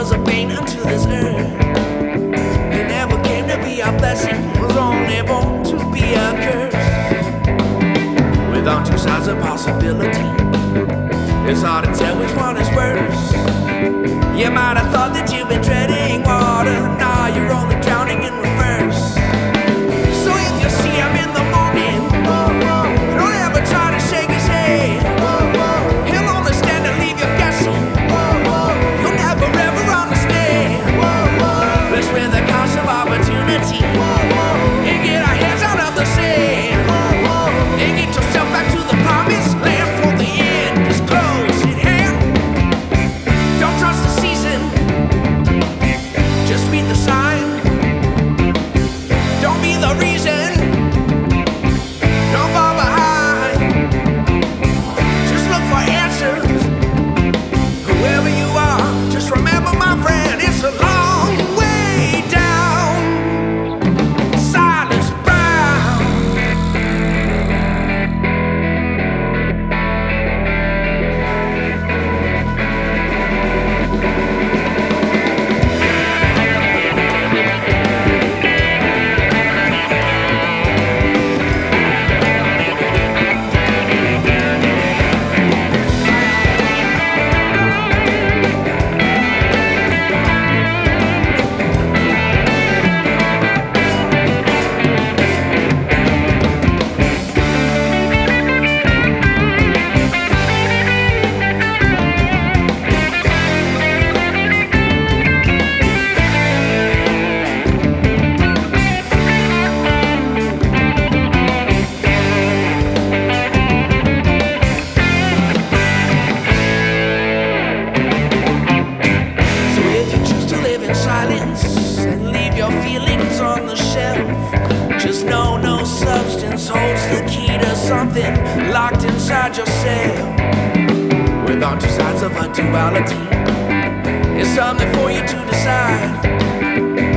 was a pain unto this earth. It never came to be a blessing, was only born to be a curse. With two sides of possibility, it's hard to tell which one is worse. You might locked inside your cell. Without two sides of a duality, it's something for you to decide.